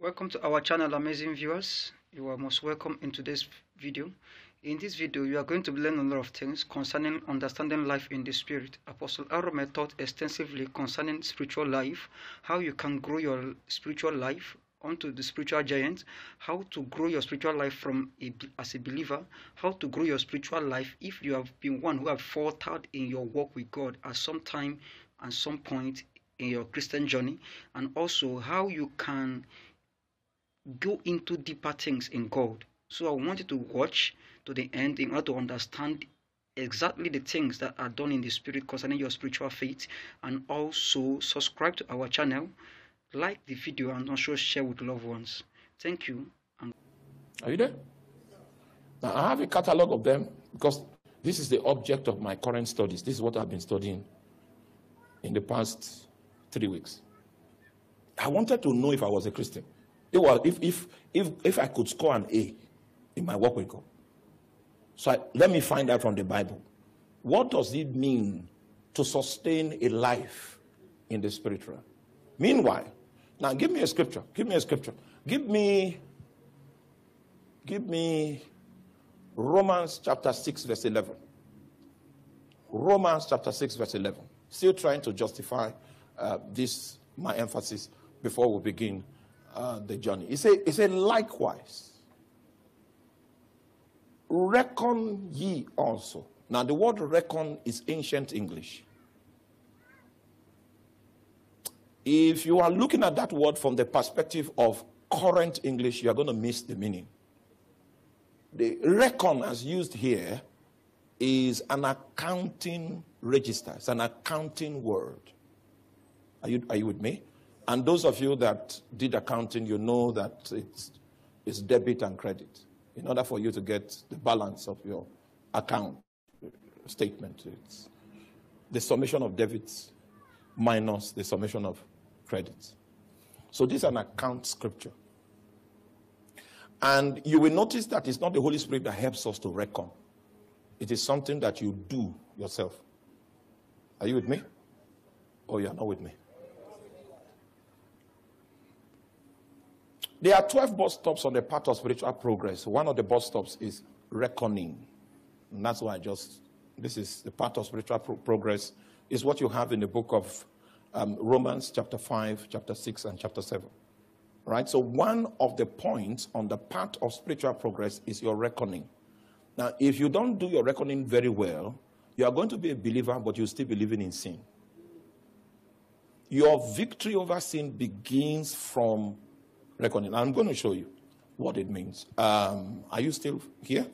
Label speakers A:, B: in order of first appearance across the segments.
A: Welcome to our channel, amazing viewers. You are most welcome in today's video. In this video, you are going to learn a lot of things concerning understanding life in the spirit. Apostle Arome taught extensively concerning spiritual life, how you can grow your spiritual life onto the spiritual giant, how to grow your spiritual life from a, as a believer, how to grow your spiritual life if you have been one who have faltered in your walk with God at some time and some point in your Christian journey, and also how you can go into deeper things in God. So I want you to watch to the end in order to understand exactly the things that are done in the spirit concerning your spiritual faith and also subscribe to our channel, like the video and also share with loved ones. Thank you. And
B: Are you there? Now, I have a catalog of them because this is the object of my current studies. This is what I've been studying in the past three weeks. I wanted to know if I was a Christian. It was if if if if I could score an A in my work with God. So I, let me find out from the Bible. What does it mean to sustain a life in the spiritual? Meanwhile, now give me a scripture. Give me a scripture. Give me give me Romans chapter 6 verse 11. Romans chapter 6 verse 11. Still trying to justify uh, this my emphasis before we begin uh, the journey. He said, he said, likewise, reckon ye also. Now, the word reckon is ancient English. If you are looking at that word from the perspective of current English, you are going to miss the meaning. The reckon, as used here, is an accounting register, it's an accounting word. Are you, are you with me? And those of you that did accounting, you know that it's, it's debit and credit. In order for you to get the balance of your account statement, it's the summation of debits minus the summation of credits. So this is an account scripture. And you will notice that it's not the Holy Spirit that helps us to reckon. It is something that you do yourself. Are you with me? Or you are not with me? There are 12 bus stops on the path of spiritual progress. One of the bus stops is reckoning. And that's why I just, this is the path of spiritual pro- progress, is what you have in the book of um, Romans, chapter 5, chapter 6, and chapter 7. Right? So, one of the points on the path of spiritual progress is your reckoning. Now, if you don't do your reckoning very well, you are going to be a believer, but you'll still be living in sin. Your victory over sin begins from reckoning. I'm going to show you what it means. Um, are you still here?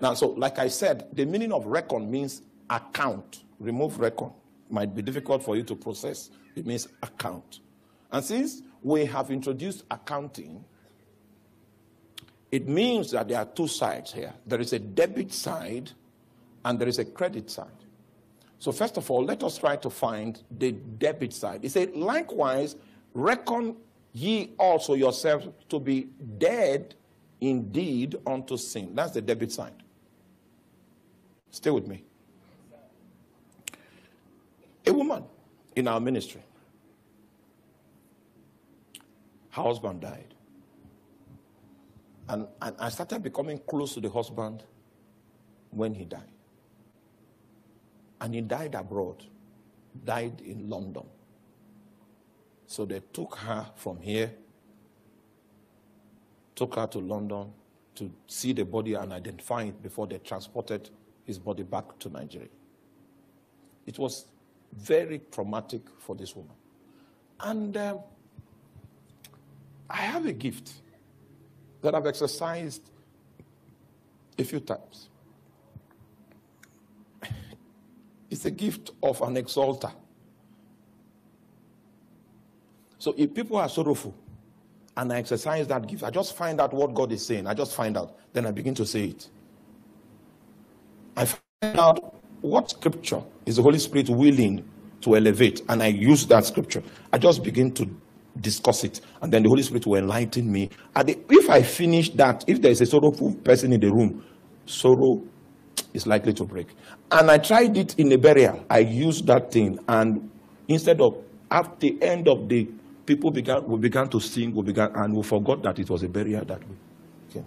B: Now, so like I said, the meaning of reckon means account. Remove reckon. Might be difficult for you to process. It means account. And since we have introduced accounting, it means that there are two sides here. There is a debit side and there is a credit side. So, first of all, let us try to find the debit side. It said, likewise, reckon ye also yourselves to be dead indeed unto sin. That's the debit side. Stay with me. A woman in our ministry, her husband died. And, and I started becoming close to the husband when he died. And he died abroad, died in London. So they took her from here, took her to London to see the body and identify it before they transported his body back to Nigeria. It was very traumatic for this woman. And um, I have a gift that I've exercised a few times. It's a gift of an exalter. So if people are sorrowful and I exercise that gift, I just find out what God is saying. I just find out. Then I begin to say it. I find out what scripture is the Holy Spirit willing to elevate, and I use that scripture. I just begin to discuss it, and then the Holy Spirit will enlighten me. And if I finish that, if there is a sorrowful person in the room, sorrow is likely to break. And I tried it in a burial. I used that thing, and instead of at the end of the people began, we began to sing, we began, and we forgot that it was a burial that we came.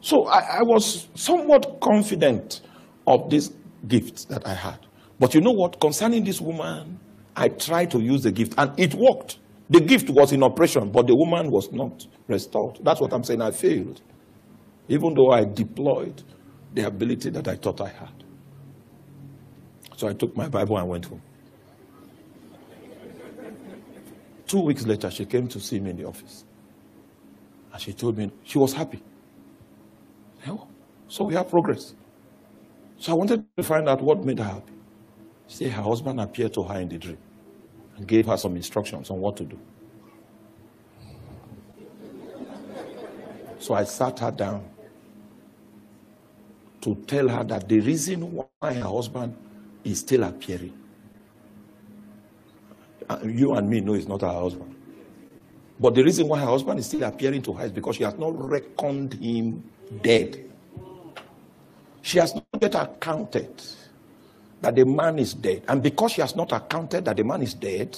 B: So I, I was somewhat confident of this gift that I had. But you know what? Concerning this woman, I tried to use the gift, and it worked. The gift was in operation, but the woman was not restored. That's what I'm saying. I failed. Even though I deployed the ability that I thought I had. So I took my Bible and went home. Two weeks later, she came to see me in the office. And she told me she was happy. So we have progress. So I wanted to find out what made her happy. She said her husband appeared to her in the dream and gave her some instructions on what to do. So I sat her down to tell her that the reason why her husband is still appearing, Uh, you and me know it's not her husband. But the reason why her husband is still appearing to her is because she has not reckoned him dead. She has not yet accounted that the man is dead. And because she has not accounted that the man is dead,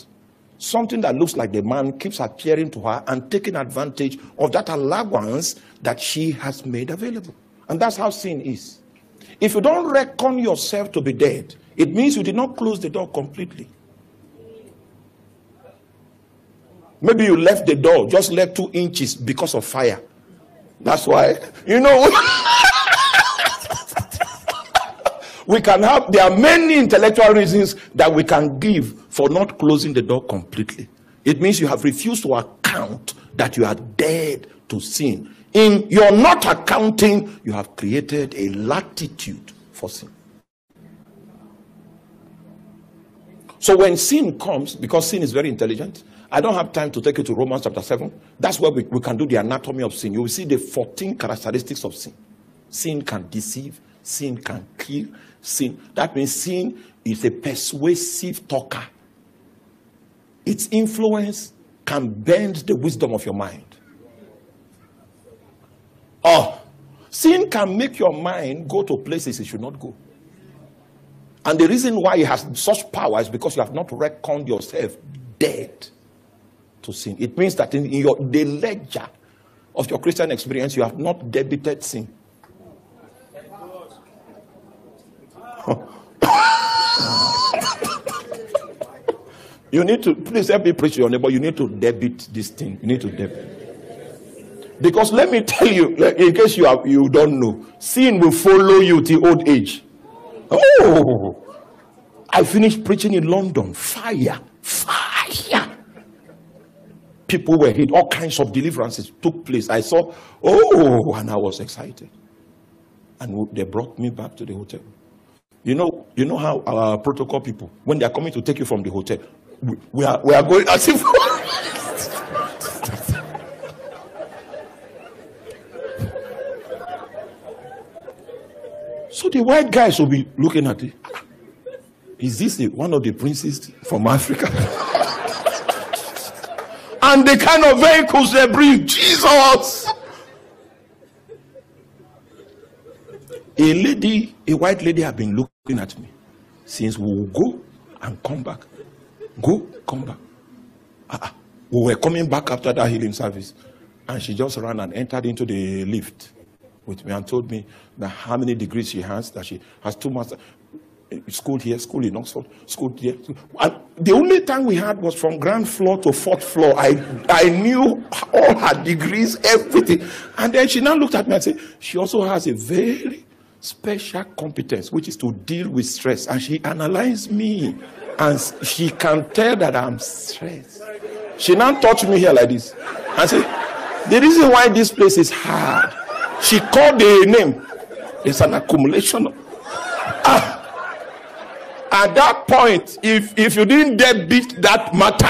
B: something that looks like the man keeps appearing to her and taking advantage of that allowance that she has made available. And that's how sin is. If you don't reckon yourself to be dead, it means you did not close the door completely. Maybe you left the door, just left two inches because of fire. That's why, you know. we can have, there are many intellectual reasons that we can give for not closing the door completely. It means you have refused to account that you are dead to sin. In your not accounting, you have created a latitude for sin. So when sin comes, because sin is very intelligent, I don't have time to take you to Romans chapter 7. That's where we, we can do the anatomy of sin. You will see the 14 characteristics of sin. Sin can deceive, sin can kill, sin. That means sin is a persuasive talker. Its influence can bend the wisdom of your mind. Oh, sin can make your mind go to places it should not go. And the reason why it has such power is because you have not reckoned yourself dead to sin. It means that in, your the ledger of your Christian experience, you have not debited sin. you need to please help me preach your neighbor. You need to debit this thing. You need to debit. Because let me tell you, in case you have, you don't know, sin will follow you till old age. Oh, I finished preaching in London. Fire. People were hit. All kinds of deliverances took place. I saw, oh, and I was excited. And they brought me back to the hotel. You know, you know how our protocol people, when they are coming to take you from the hotel, we, we are, we are going as if. so the white guys will be looking at it. Is this the, one of the princes from Africa? and the kind of vehicles they bring, Jesus! A lady, a white lady, had been looking at me since we will go and come back. Go, come back. Uh-uh. We were coming back after that healing service, and she just ran and entered into the lift with me and told me that how many degrees she has, that she has two months. School here, school in Oxford, school here. And the only time we had was from ground floor to fourth floor. I, I knew all her degrees, everything. And then she now looked at me and said, she also has a very special competence, which is to deal with stress. And she analyzed me and she can tell that I'm stressed. She now touched me here like this and said, The reason why this place is hard, she called the name. It's an accumulation. At that point, if, if you didn't debit that matter,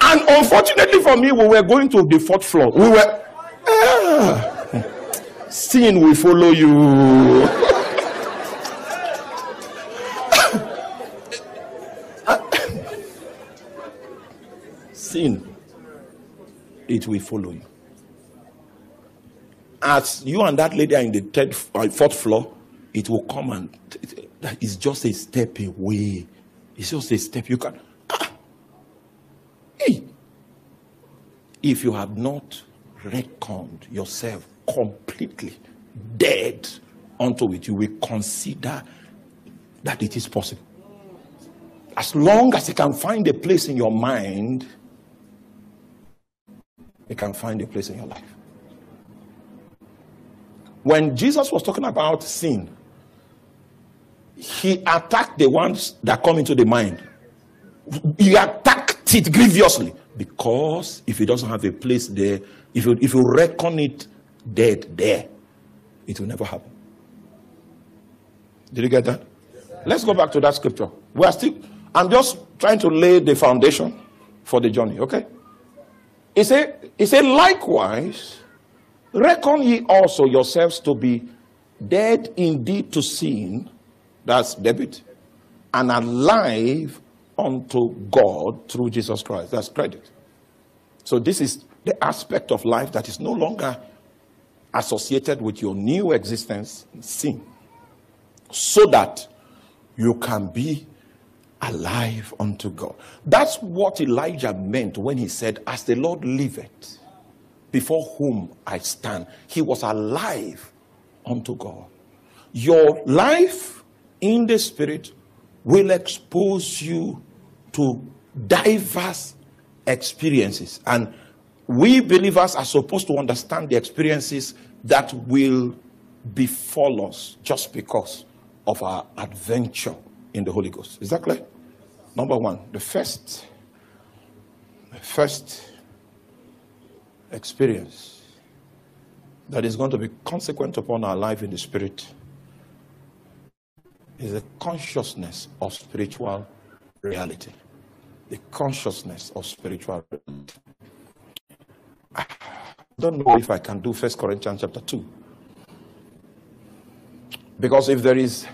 B: and unfortunately for me, we were going to the fourth floor. We were. Ah, sin will follow you. sin, it will follow you. As you and that lady are in the third, uh, fourth floor, it will come and it's just a step away. It's just a step. You can. Ah, if you have not reckoned yourself completely dead unto it, you will consider that it is possible. As long as you can find a place in your mind, you can find a place in your life. When Jesus was talking about sin, he attacked the ones that come into the mind. He attacked it grievously because if he doesn't have a place there, if you, if you reckon it dead there, it will never happen. Did you get that? Let's go back to that scripture. We are still, I'm just trying to lay the foundation for the journey, okay? He said, he said, likewise, reckon ye also yourselves to be dead indeed to sin, that's debit, and alive unto God through Jesus Christ, that's credit. So this is the aspect of life that is no longer associated with your new existence, sin, so that you can be alive unto God. That's what Elijah meant when he said, As the Lord liveth, before whom I stand. He was alive unto God. Your life in the Spirit will expose you to diverse experiences. And we believers are supposed to understand the experiences that will befall us just because of our adventure in the Holy Ghost. Is that clear? Number one, the first, the first experience that is going to be consequent upon our life in the Spirit is the consciousness of spiritual reality. The consciousness of spiritual reality. I don't know if I can do First Corinthians chapter 2. Because if there is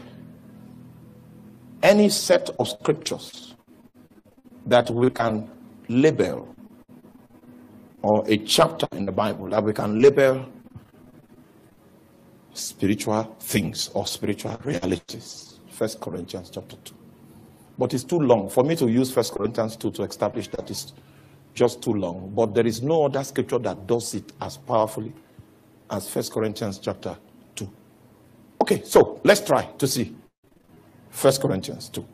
B: any set of scriptures that we can label, or a chapter in the Bible that we can label spiritual things or spiritual realities. First Corinthians chapter 2. But it's too long for me to use First Corinthians 2 to establish that it's just too long. But there is no other scripture that does it as powerfully as First Corinthians chapter 2. Okay, so let's try to see. First Corinthians 2.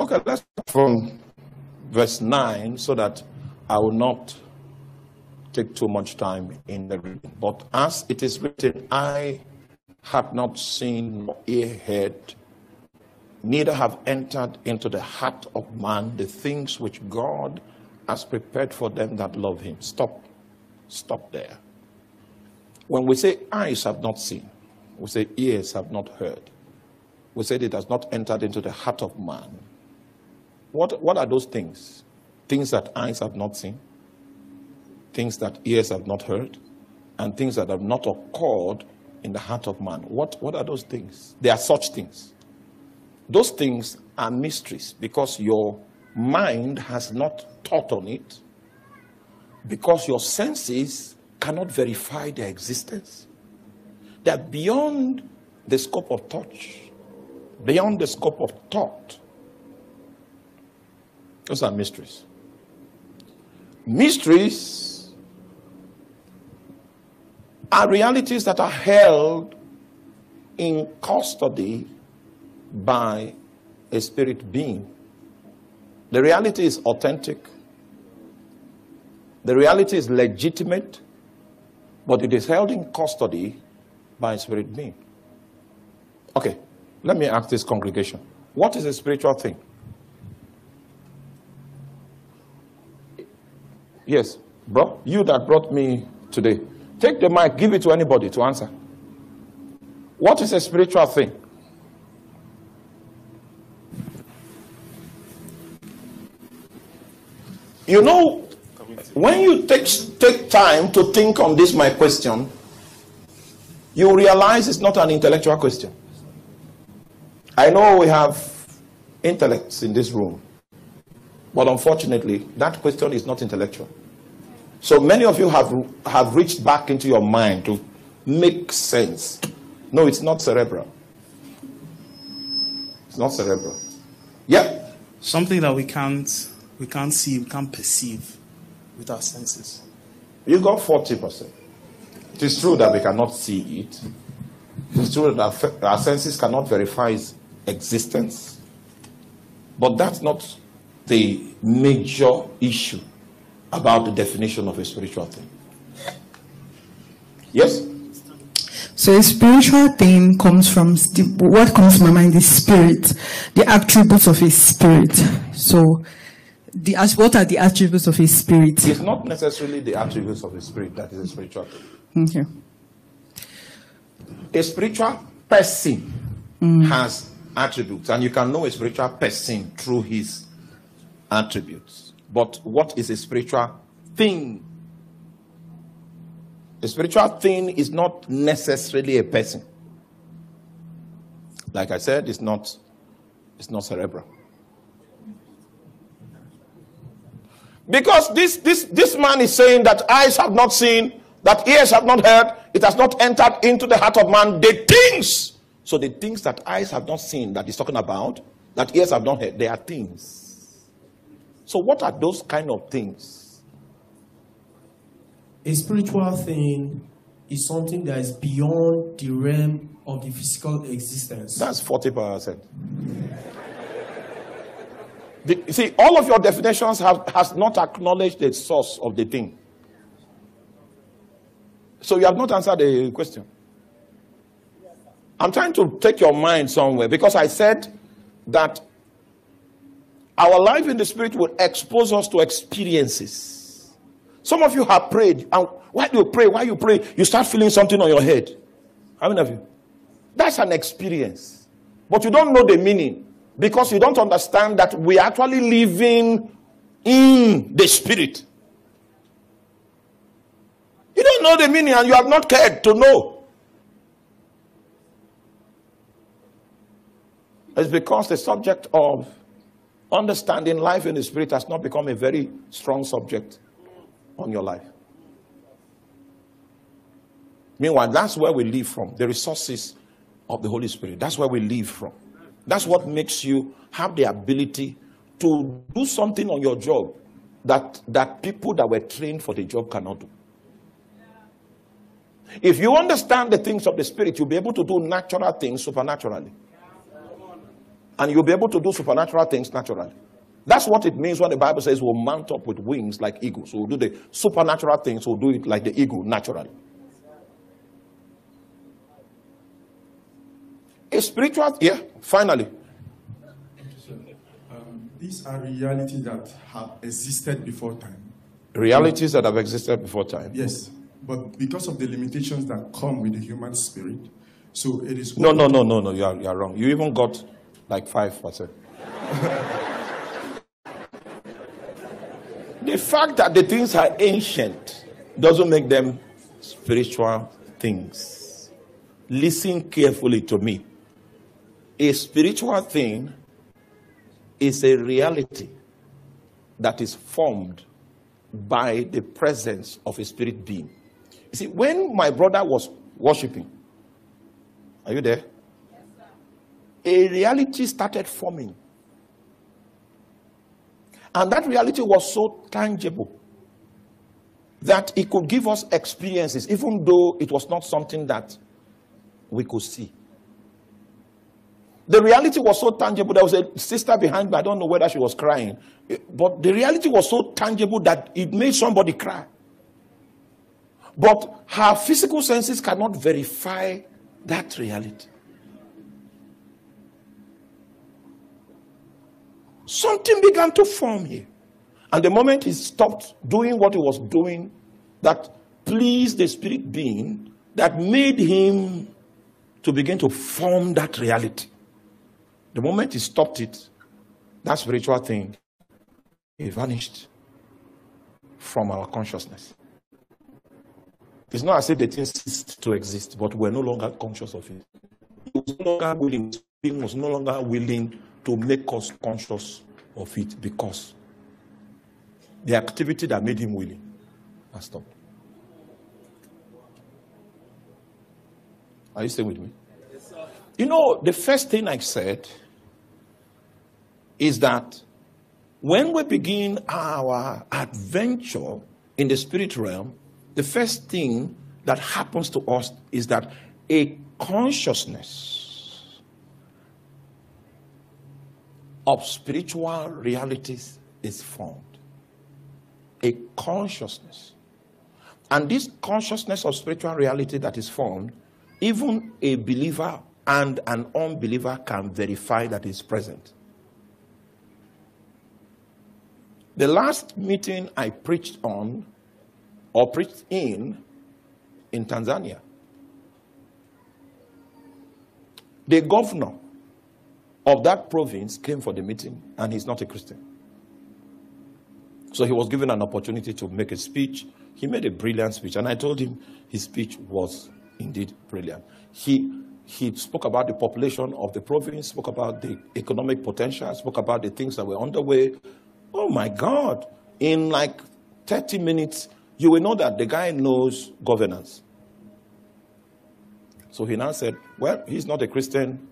B: Okay, let's from verse 9 so that I will not take too much time in the reading. But as it is written, I have not seen nor ear heard neither have entered into the heart of man the things which God has prepared for them that love him. Stop. Stop there. When we say eyes have not seen, we say ears have not heard. We say it has not entered into the heart of man. What, what are those things? Things that eyes have not seen, things that ears have not heard, and things that have not occurred in the heart of man. What, what are those things? They are such things. Those things are mysteries because your mind has not thought on it, because your senses cannot verify their existence. They're beyond the scope of touch, beyond the scope of thought. Those are mysteries. Mysteries are realities that are held in custody by a spirit being. The reality is authentic. The reality is legitimate, but it is held in custody by a spirit being. Okay, let me ask this congregation what is a spiritual thing? Yes, bro, you that brought me today. Take the mic, give it to anybody to answer. What is a spiritual thing? You know, when you take, take time to think on this, my question, you realize it's not an intellectual question. I know we have intellects in this room, but unfortunately, that question is not intellectual. So many of you have, have reached back into your mind to make sense. No, it's not cerebral. It's not cerebral. Yeah.
C: Something that we can't we can't see, we can't perceive with our senses.
B: You got 40%. It is true that we cannot see it. It is true that our senses cannot verify its existence. But that's not the major issue about the definition of a spiritual thing. Yes?
D: So a spiritual thing comes from what comes to my mind is spirit, the attributes of a spirit. So the as what are the attributes of a spirit?
B: It's not necessarily the attributes of a spirit that is a spiritual thing.
D: Okay.
B: A spiritual person mm. has attributes, and you can know a spiritual person through his attributes. But what is a spiritual thing? A spiritual thing is not necessarily a person. Like I said, it's not, it's not cerebral. Because this, this, this man is saying that eyes have not seen, that ears have not heard, it has not entered into the heart of man the things. So the things that eyes have not seen that he's talking about, that ears have not heard, they are things. So what are those kind of things?
E: A spiritual thing is something that is beyond the realm of the physical existence.
B: That's 40%. The, see, all of your definitions have has not acknowledged the source of the thing. So you have not answered the question. I'm trying to take your mind somewhere because I said that our life in the spirit will expose us to experiences. Some of you have prayed, and why do you pray? Why you pray? You start feeling something on your head. How many of you? That's an experience. But you don't know the meaning because you don't understand that we are actually living in the spirit. You don't know the meaning and you have not cared to know. It's because the subject of understanding life in the spirit has not become a very strong subject on your life. Meanwhile, that's where we live from the resources of the Holy Spirit. That's where we live from. That's what makes you have the ability to do something on your job that, that people that were trained for the job cannot do. If you understand the things of the Spirit, you'll be able to do natural things supernaturally. And you'll be able to do supernatural things naturally. That's what it means when the Bible says we'll mount up with wings like eagles. So we'll do the supernatural things, we'll do it like the eagle naturally. A spiritual, yeah, finally.
F: Um, these are realities that have existed before time.
B: Realities that have existed before time.
F: Yes, but because of the limitations that come with the human spirit, so it is.
B: No, no, no, no, no. You are, you are wrong. You even got like five percent. the fact that the things are ancient doesn't make them spiritual things. Listen carefully to me. A spiritual thing is a reality that is formed by the presence of a spirit being. You see, when my brother was worshiping, are you there? A reality started forming. And that reality was so tangible that it could give us experiences, even though it was not something that we could see. The reality was so tangible. There was a sister behind me. I don't know whether she was crying. But the reality was so tangible that it made somebody cry. But her physical senses cannot verify that reality. Something began to form here. And the moment he stopped doing what he was doing, that pleased the spirit being, that made him to begin to form that reality. The moment he stopped it, that spiritual thing, it vanished from our consciousness. It's not as if the thing ceased to exist, but we're no longer conscious of it. He was no longer willing, he was no longer willing to make us conscious of it because the activity that made him willing has stopped. Are you staying with me? You know, the first thing I said is that when we begin our adventure in the spirit realm, the first thing that happens to us is that a consciousness of spiritual realities is formed. A consciousness. And this consciousness of spiritual reality that is formed, even a believer and an unbeliever can verify that is present. The last meeting I preached on or preached in in Tanzania, the governor of that province came for the meeting and he's not a Christian. So he was given an opportunity to make a speech. He made a brilliant speech, and I told him his speech was indeed brilliant. He he spoke about the population of the province, spoke about the economic potential, spoke about the things that were underway. Oh my God. In like 30 minutes, you will know that the guy knows governance. So he now said, Well, he's not a Christian.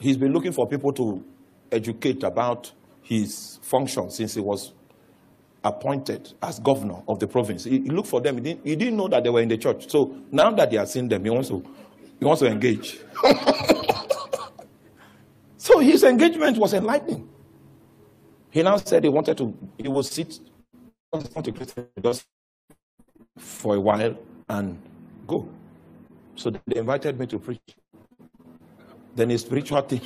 B: He's been looking for people to educate about his function since he was appointed as governor of the province. He, he looked for them. He didn't, he didn't know that they were in the church. So now that he has seen them, he wants to, he wants to engage. so his engagement was enlightening. He now said he wanted to, he would sit just for a while and go. So they invited me to preach. Then a spiritual thing.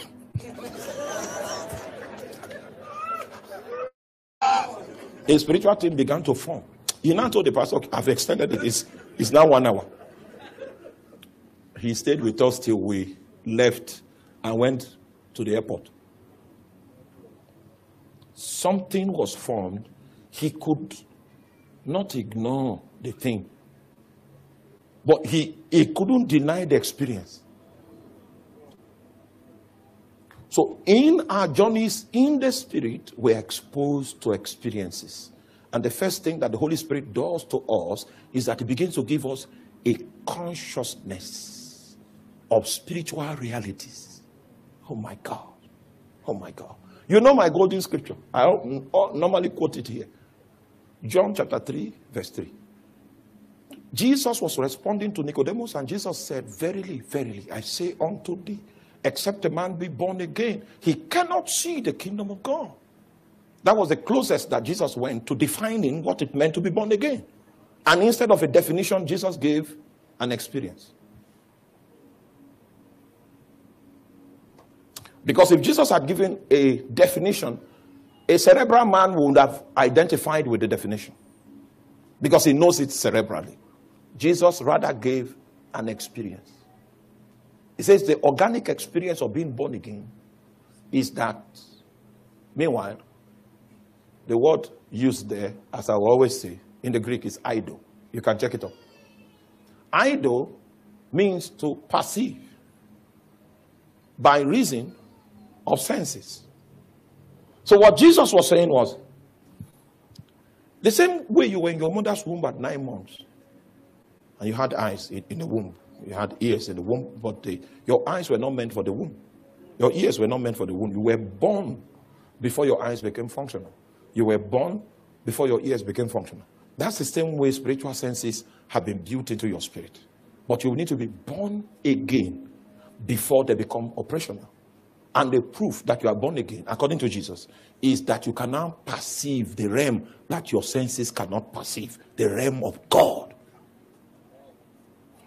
B: a spiritual thing began to form. He now told the pastor, I've extended it. It's, it's now one hour. He stayed with us till we left and went to the airport. Something was formed. He could not ignore the thing. But he, he couldn't deny the experience. So, in our journeys in the Spirit, we're exposed to experiences. And the first thing that the Holy Spirit does to us is that He begins to give us a consciousness of spiritual realities. Oh my God. Oh my God. You know my golden scripture. I uh, normally quote it here. John chapter 3, verse 3. Jesus was responding to Nicodemus, and Jesus said, Verily, verily, I say unto thee, except a man be born again, he cannot see the kingdom of God. That was the closest that Jesus went to defining what it meant to be born again. And instead of a definition, Jesus gave an experience. Because if Jesus had given a definition, a cerebral man would have identified with the definition because he knows it cerebrally. Jesus rather gave an experience. He says the organic experience of being born again is that, meanwhile, the word used there, as I always say, in the Greek is eido. You can check it up. Eido means to perceive by reason of senses. So what Jesus was saying was, the same way you were in your mother's womb at nine months, and you had eyes in the womb, you had ears in the womb, but the, your eyes were not meant for the womb. Your ears were not meant for the womb. You were born before your eyes became functional. You were born before your ears became functional. That's the same way spiritual senses have been built into your spirit. But you need to be born again before they become operational. And the proof that you are born again, according to Jesus, is that you can now perceive the realm that your senses cannot perceive the realm of God.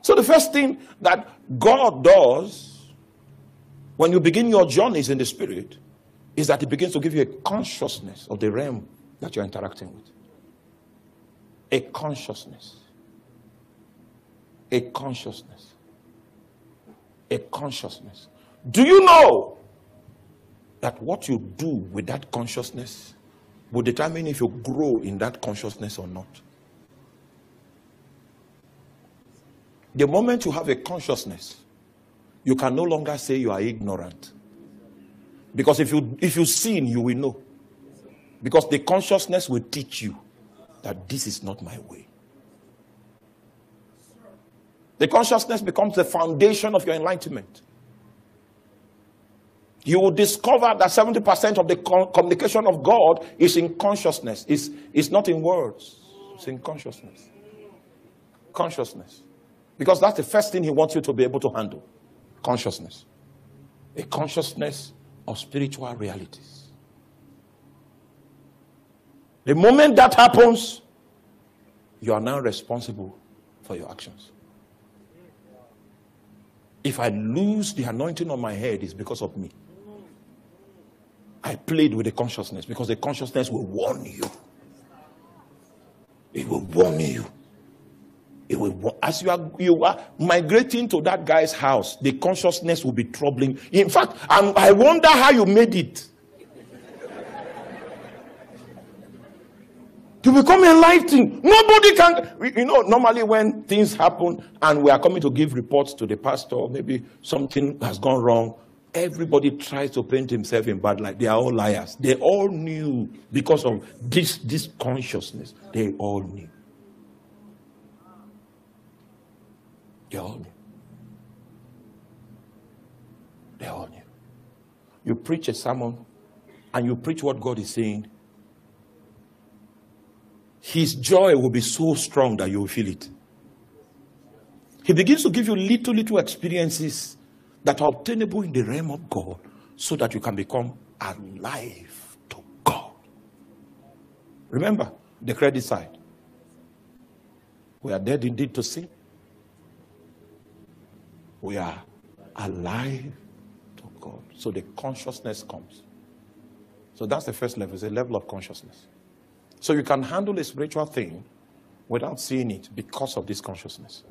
B: So, the first thing that God does when you begin your journeys in the Spirit is that He begins to give you a consciousness of the realm that you're interacting with. A consciousness. A consciousness. A consciousness. Do you know that what you do with that consciousness will determine if you grow in that consciousness or not. The moment you have a consciousness, you can no longer say you are ignorant. Because if you if you sin, you will know. Because the consciousness will teach you that this is not my way. The consciousness becomes the foundation of your enlightenment. You will discover that 70% of the communication of God is in consciousness. It's, it's not in words, it's in consciousness. Consciousness. Because that's the first thing He wants you to be able to handle consciousness. A consciousness of spiritual realities. The moment that happens, you are now responsible for your actions. If I lose the anointing on my head, it's because of me. I played with the consciousness because the consciousness will warn you. It will warn you. Will, as you are, you are migrating to that guy's house, the consciousness will be troubling. In fact, I'm, I wonder how you made it. to become enlightened. Nobody can, you know, normally when things happen and we are coming to give reports to the pastor, maybe something has gone wrong, everybody tries to paint himself in bad light. They are all liars. They all knew because of this, this consciousness. They all knew. All knew. You preach a sermon and you preach what God is saying, his joy will be so strong that you will feel it. He begins to give you little, little experiences that are obtainable in the realm of God so that you can become alive to God. Remember the credit side. We are dead indeed to sin. We are alive to God. So the consciousness comes. So that's the first level, it's a level of consciousness. So you can handle a spiritual thing without seeing it because of this consciousness.